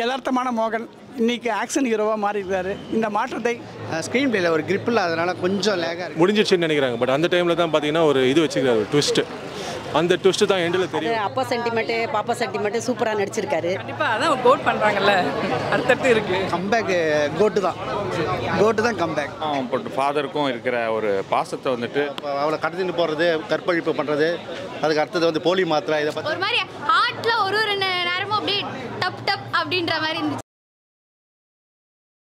யதார்த்தமான மோகன். இன்னைக்கு ஆக்ஷன் ஹீரோவாக மாறியிருக்காரு. இந்த மாற்றத்தை ஸ்க்ரீன் பிளேல ஒரு கிரிப் இல்லாதனால கொஞ்சம் லேகாக இருக்குது முடிஞ்சிடுச்சுன்னு நினைக்கிறாங்க. பட் அந்த டைமில் தான் பார்த்தீங்கன்னா ஒரு இது வச்சுக்கிறாரு ட்விஸ்ட்டு அந்த ட்விஸ்ட்டு தான் எண்டில் தெரியும். அப்பா சென்டிமெண்ட்டு பாப்பா சென்டிமெண்ட்டு சூப்பராக நடிச்சிருக்காரு. கண்டிப்பாக அதான் கோட் பண்ணுறாங்கல்ல அடுத்தடுத்து இருக்கு. கம்பேக் கோட்டு தான். கோட்டு தான் கம்பேக் பட் ஃபாதருக்கும் இருக்கிற ஒரு பாசத்தை வந்துட்டு அவளை கடத்திட்டு போகிறது கற்பழிப்பு பண்ணுறது அதுக்கு அடுத்தது வந்து போலி மாத்திரை இதை பற்றி ஒரு மாதிரி ஹார்ட்ல ஒரு ஒரு நேரமும் அப்படியே டப் டப் அப்படின்ற மாதிரி இருந்துச்சு.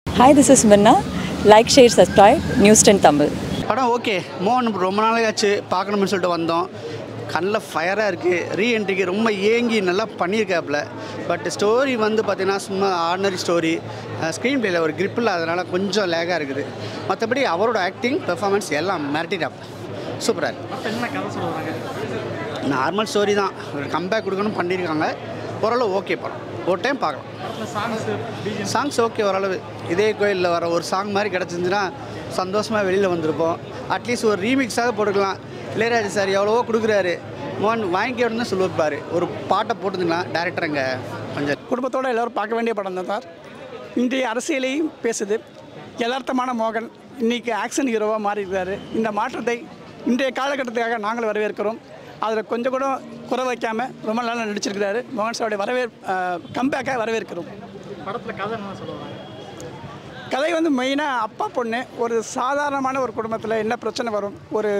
Hi, this is Minna. Like, share, subscribe. News 10 Tamil. படம் ஓகே மோகன் ரொம்ப நாளாச்சு. பார்க்கணும்னு சொல்லிட்டு வந்தோம். கண்ணில் ஃபயராக இருக்குது ரீஎன்ட்ரிக்கு ரொம்ப ஏங்கி நல்லா பண்ணியிருக்காப்புல. பட் ஸ்டோரி வந்து பார்த்தீங்கன்னா சும்மா ஆர்டினரி ஸ்டோரி ஸ்க்ரீன் பிளேல ஒரு grip இல்லாதனால கொஞ்சம் லேகாக இருக்குது. மற்றபடி அவரோட ஆக்டிங் பெர்ஃபார்மன்ஸ் எல்லாம் மிரட்டிட்டாப். சூப்பராக இருக்கு. நார்மல் ஸ்டோரி தான். ஒரு கம்பேக் கொடுக்கணும் பண்ணியிருக்காங்க. ஓரளவு ஓகே படம். ஒரு டைம் பார்க்கலாம். சாங்ஸ் ஓகே ஓரளவு. இதே கோயிலில் வர ஒரு சாங் மாதிரி கிடச்சிருந்துச்சுன்னா சந்தோஷமாக வெளியில் வந்திருப்போம். அட்லீஸ்ட் ஒரு ரீமிக்ஸாக போட்டுக்கலாம். இளையராஜா சார் எவ்வளவோ கொடுக்குறாரு. மோகன் வாங்கிக்கணும்னு சொல்லியிருப்பார். ஒரு பாட்டை போட்டுருந்துக்கலாம் டேரக்டர் அங்கே. கொஞ்சம். குடும்பத்தோடு எல்லோரும் பார்க்க வேண்டிய படம் தான் சார். இன்றைய அரசியலையும் பேசுது. யதார்த்தமான மோகன் இன்னைக்கு ஆக்ஷன் ஹீரோவாக மாறியிருக்காரு. இந்த மாற்றத்தை இன்றைய காலகட்டத்துக்காக நாங்கள் வரவேற்கிறோம். அதில் கொஞ்சம் கூட குறை வைக்காமல் ரொம்ப நல்லா நடிச்சிருக்கிறாரு. மோகன் சாருடைய வரவே கம்பேக்காக வரவேற்கிறோம். கதை வந்து மெயினாக அப்பா பொண்ணு. ஒரு சாதாரணமான ஒரு குடும்பத்தில் என்ன பிரச்சனை வரும்? ஒரு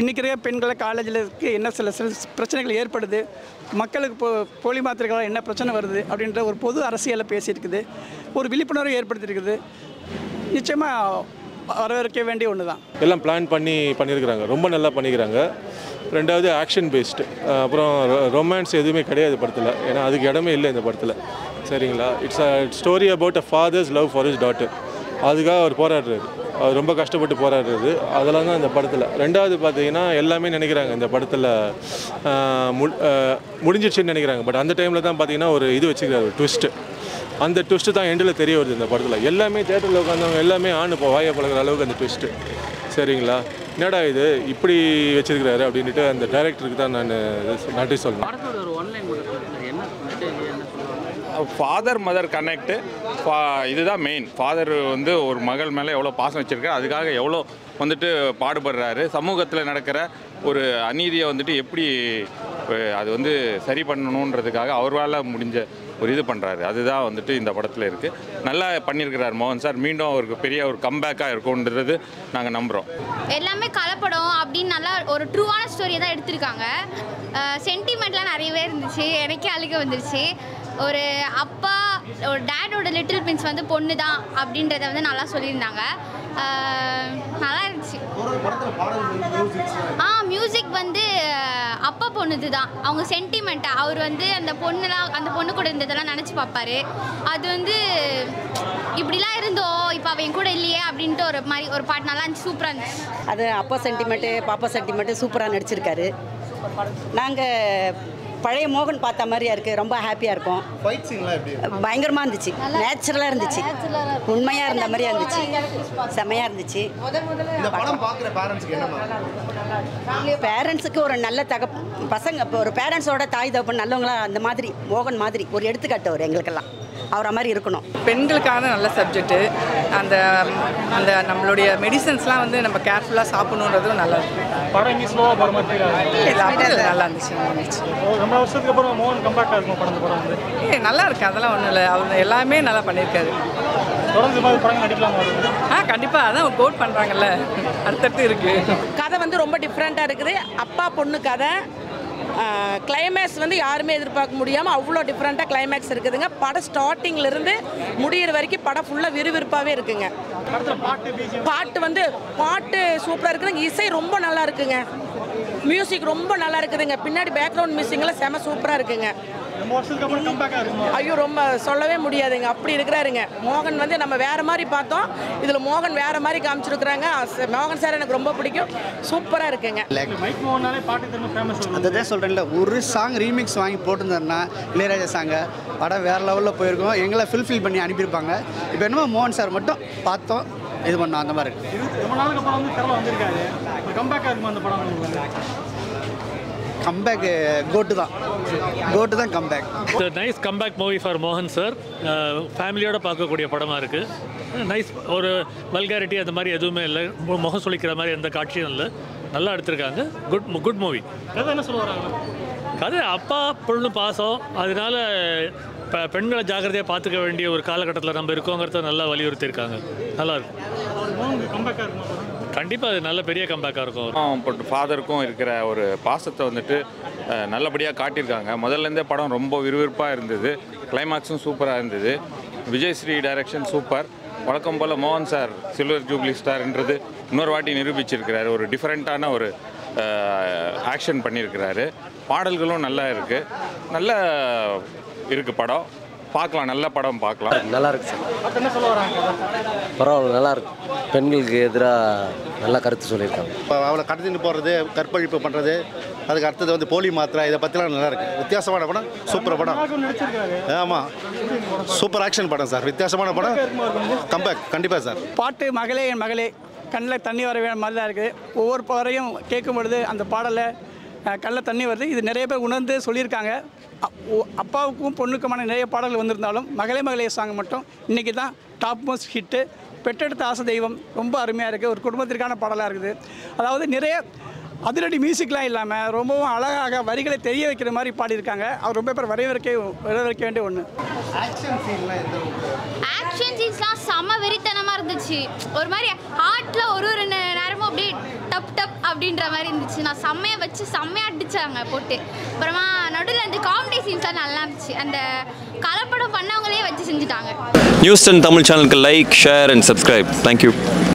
இன்றைக்கி பெண்களை காலேஜில் இருக்குது என்ன சில சில பிரச்சனைகள் ஏற்படுது மக்களுக்கு போ போலி மாத்திரைகளால் என்ன பிரச்சனை வருது அப்படின்ற ஒரு பொது அரசியலை பேசியிருக்குது ஒரு விழிப்புணர்வு ஏற்படுத்தியிருக்குது. நிச்சயமாக வரவேற்க வேண்டிய ஒன்று தான் எல்லாம் பிளான் பண்ணி பண்ணியிருக்கிறாங்க. ரொம்ப நல்லா பண்ணிக்கிறாங்க. ரெண்டாவது ஆக்ஷன் பேஸ்டு அப்புறம் ரொமான்ஸ் எதுவுமே கிடையாது படத்தில். ஏன்னா அதுக்கு இடமே இல்லை இந்த படத்தில். சரிங்களா? It's a story about a father's love for his daughter அதுக்காக அவர் போராடுறாரு. ரொம்ப கஷ்டப்பட்டு போராடுறது அதெல்லாம் தான் இந்த படத்தில். ரெண்டாவது பார்த்தீங்கன்னா எல்லாமே நினைக்கிறாங்க இந்த படத்தில் முடிஞ்சிடுச்சுன்னு நினைக்கிறாங்க. பட் அந்த டைமில் தான் பார்த்தீங்கன்னா ஒரு இது வச்சுக்கிறாரு ஒரு ட்விஸ்ட்டு அந்த ட்விஸ்ட்டு தான் எண்டில் தெரிய வருது இந்த படத்தில். எல்லாமே தேட்டரில் உட்காந்தவங்க எல்லாமே ஆண் இப்போ வாயை பழகுற அளவுக்கு அந்த ட்விஸ்ட்டு சரிங்களா? என்னடா இது? இப்படி வச்சிருக்கிறாரு அப்படின்ட்டு அந்த டைரக்டருக்கு தான் நான் நன்றி சொல்லணும் ஃபாதர் மதர் கனெக்ட்டு இதுதான் மெயின் ஃபாதர் வந்து ஒரு மகள் மேலே எவ்வளோ பாசம் வச்சுருக்காரு அதுக்காக எவ்வளோ வந்துட்டு பாடுபடுறாரு. சமூகத்தில் நடக்கிற ஒரு அநீதியை வந்துட்டு எப்படி அது வந்து சரி பண்ணணுன்றதுக்காக அவரால் முடிஞ்ச ஒரு இது பண்ணுறாரு அதுதான் வந்துட்டு இந்த படத்தில் இருக்குது நல்லா பண்ணியிருக்கிறார் மோகன் சார். மீண்டும் அவருக்கு பெரிய ஒரு கம்பேக்காக இருக்கும்ன்றது நாங்கள் நம்புகிறோம் எல்லாமே கலப்படம் அப்படின்னு நல்லா ஒரு ட்ரூவான ஸ்டோரியை தான் எடுத்திருக்காங்க. சென்டிமெண்ட்லாம் நிறையவே இருந்துச்சு. எனக்கே அழுக வந்துருச்சு. ஒரு அப்பா ஒரு டேடோட லிட்டில் பிரின்ஸ் வந்து பொண்ணு தான் அப்படின்றத வந்து நல்லா சொல்லியிருந்தாங்க. நல்லா இருந்துச்சு. ஆ மியூசிக் வந்து அப்பா பொண்ணுது தான் அவங்க சென்டிமெண்ட்டாக அவர் வந்து அந்த பொண்ணுலாம் அந்த பொண்ணு கூட இருந்ததெல்லாம் நினச்சி பார்ப்பாரு. அது வந்து இப்படிலாம் இருந்தோம் இப்போ அவன் கூட இல்லையே அப்படின்ட்டு ஒரு மாதிரி ஒரு பாட்டு நல்லா இருந்துச்சு சூப்பராக இருந்துச்சு. அது அப்பா சென்டிமெண்ட்டு பாப்பா சென்டிமெண்ட்டு சூப்பராக நடிச்சிருக்காரு. நாங்கள் பழைய மோகன் பார்த்த மாதிரியா இருக்குது ரொம்ப ஹாப்பியாக இருக்கும். ஃபைட் சீன்லாம் எப்படி பயங்கரமாக இருந்துச்சு. நேச்சுரலாக இருந்துச்சு. உண்மையாக இருந்த மாதிரியா இருந்துச்சு. செமையாக இருந்துச்சு. இந்த படம் பார்க்குற பேரண்ட்ஸுக்கு ஒரு நல்ல தக பசங்க இப்போ ஒரு பேரண்ட்ஸோட தாய் தகப்பன் நல்லவங்களா அந்த மாதிரி மோகன் மாதிரி ஒரு எடுத்துக்காட்டு அவர் எங்களுக்கெல்லாம். அவரை மாதிரி இருக்கணும். பெண்களுக்கான நல்ல சப்ஜெக்ட்டு அந்த அந்த நம்மளுடைய மெடிசன்ஸ்லாம் வந்து நம்ம கேர்ஃபுல்லாக சாப்பிடணுன்றதும் நல்லா இருக்கு படம் இங்கே ஸ்லோவாக போகிற மாதிரி இல்லை அப்படி இல்லை நல்லா இருந்துச்சு இருக்கும் ஏய் நல்லா இருக்கு அதெல்லாம் ஒன்றும் இல்லை. அவர் எல்லாமே நல்லா பண்ணியிருக்காரு. தொடர்ந்து மாதிரி படம் நடிக்கலாம் ஆ கண்டிப்பாக அதான் கோட் பண்ணுறாங்கல்ல அடுத்தடுத்து இருக்குது கதை வந்து ரொம்ப டிஃப்ரெண்ட்டாக இருக்குது. அப்பா பொண்ணு கதை. கிளைமேக்ஸ் வந்து யாருமே எதிர்பார்க்க முடியாமல் அவ்வளோ டிஃப்ரெண்ட்டாக கிளைமேக்ஸ் இருக்குதுங்க. படம் ஸ்டார்டிங்லேருந்து முடிகிற முடியிற வரைக்கும் படம் ஃபுல்லாக விறுவிறுப்பாகவே இருக்குங்க. பாட்டு வந்து பாட்டு சூப்பராக இருக்குதுங்க. இசை ரொம்ப நல்லா இருக்குங்க. மியூசிக் ரொம்ப நல்லா இருக்குதுங்க. பின்னாடி பேக்ரவுண்ட் மியூசிக்லாம் செம சூப்பராக இருக்குங்க. ஐயோ ரொம்ப சொல்லவே முடியாதுங்க. அப்படி இருக்கிறாருங்க. மோகன் வந்து நம்ம வேற மாதிரி பார்த்தோம். இதில் மோகன் வேற மாதிரி காமிச்சிருக்கிறாங்க. அஸ்- மோகன் சார் எனக்கு ரொம்ப பிடிக்கும். சூப்பராக இருக்குங்க. அதுதான் சொல்கிறேன்ல ஒரு சாங் ரீமிக்ஸ் வாங்கி போட்டிருந்தாருன்னா இளையராஜா சாங்கை படம் வேறு லெவலில் போயிருக்கோம். எங்களை ஃபில்ஃபில் பண்ணி அனுப்பியிருப்பாங்க. இப்போ என்னமோ மோகன் சார் மட்டும் பார்த்தோம் இது பண்ணோம் அந்த மாதிரி இருக்கு. ரொம்ப நாளுக்கு அப்புறம் வந்து திரள வந்திருக்காரு. கம்பேக்காக இருக்குமா அந்த படம் கம்பேக் கோட்டு தான். கோட்டு தான் comeback it's nice comeback movie for மோகன் சார் ஃபேமிலியோட பார்க்கக்கூடிய படமாக இருக்குது நைஸ் ஒரு வல்காரிட்டி அந்த மாதிரி எதுவுமே இல்லை. மு- முகம் சுளிக்கிற மாதிரி எந்த காட்சியும் இல்லை. நல்லா எடுத்திருக்காங்க. குட் குட் மூவி கதை என்ன சொல்ல வராங்க? கதை அப்பா பொண்ணு பாசம். அதனால இப்போ பெண்களை ஜாக்கிரதையாக பார்த்துக்க வேண்டிய ஒரு காலகட்டத்தில் நம்ம இருக்கோங்கிறத நல்லா வலியுறுத்தியிருக்காங்க. நல்லா இருக்கும்? கண்டிப்பாக அது நல்ல பெரிய கம்பேக்காக இருக்கும். ஃபாதருக்கும் இருக்கிற ஒரு பாசத்தை வந்துட்டு நல்லபடியாக காட்டியிருக்காங்க. முதல்லேருந்தே படம் ரொம்ப விறுவிறுப்பாக இருந்தது. கிளைமேக்ஸும் சூப்பராக இருந்தது. விஜய் ஸ்ரீ டைரக்ஷன் சூப்பர் வழக்கம் போல் மோகன் சார் சில்வர் ஜூப்ளி ஸ்டார்ன்றது இன்னொரு வாட்டி நிரூபிச்சிருக்கிறாரு. ஒரு டிஃப்ரெண்ட்டான ஒரு ஆக்ஷன் பண்ணியிருக்கிறாரு. பாடல்களும் நல்லா இருக்குது நல்ல இருக்குது படம். பார்க்கலாம் நல்ல படம் பார்க்கலாம். நல்லா இருக்கு சார். என்ன சொல்ல வராங்க பரவாயில்ல நல்லா இருக்கு பெண்களுக்கு எதிராக நல்ல கருத்து சொல்லியிருக்காங்க. இப்போ அவளை கடத்திட்டு போகிறது கற்பழிப்பு பண்ணுறது அதுக்கு அடுத்தது வந்து போலி மாத்திரை இதை பற்றிலாம் நல்லா இருக்கு வித்தியாசமான படம் சூப்பர் படம். ஆமாம் சூப்பர் ஆக்ஷன் படம் சார். வித்தியாசமான படம். கம்பேக் கண்டிப்பாக சார். பாட்டு மகளே என் மகளே கண்ணில் தண்ணி வர வேணும் மாதிரி தான் இருக்குது. ஒவ்வொரு பாறையும் கேட்கும் பொழுது அந்த பாடலை கண்ணில் தண்ணி வருது. இது நிறைய பேர் உணர்ந்து சொல்லியிருக்காங்க. அப்பாவுக்கும் பொண்ணுக்குமான நிறைய பாடல்கள் வந்திருந்தாலும் மகளே மகளே சாங் மட்டும் இன்றைக்கி தான் டாப் மோஸ்ட் ஹிட்டு பெற்றெடுத்த ஆசை தெய்வம். ரொம்ப அருமையாக இருக்குது ஒரு குடும்பத்திற்கான பாடலாக இருக்குது. அதாவது நிறைய அதிரடி மியூசிக்லாம் இல்லாமல் ரொம்பவும் அழகாக வரிகளை தெரிய வைக்கிற மாதிரி பாடியிருக்காங்க. அவர் ரொம்ப பேர் வரவேற்க வரவேற்க வேண்டிய ஒன்று ஆக்ஷன் சீன்ஸ்லாம் செம்ம வெறித்தனமாக இருந்துச்சு. ஒரு மாதிரி ஹார்ட்டில் ஒரு ஒரு நேரமும் அப்படியே டப் டப் அப்படின்ற மாதிரி இருந்துச்சு. நான் செம்மையாக வச்சு செம்மையாக அடித்தாங்க போட்டு. அப்புறமா நடுவில் அந்த காமெடி சீன்ஸ்லாம் நல்லா இருந்துச்சு. அந்த கலப்படம் பண்ணவங்களே வச்சு செஞ்சுட்டாங்க. நியூஸ் டென் தமிழ் சேனலுக்கு like share and subscribe thank you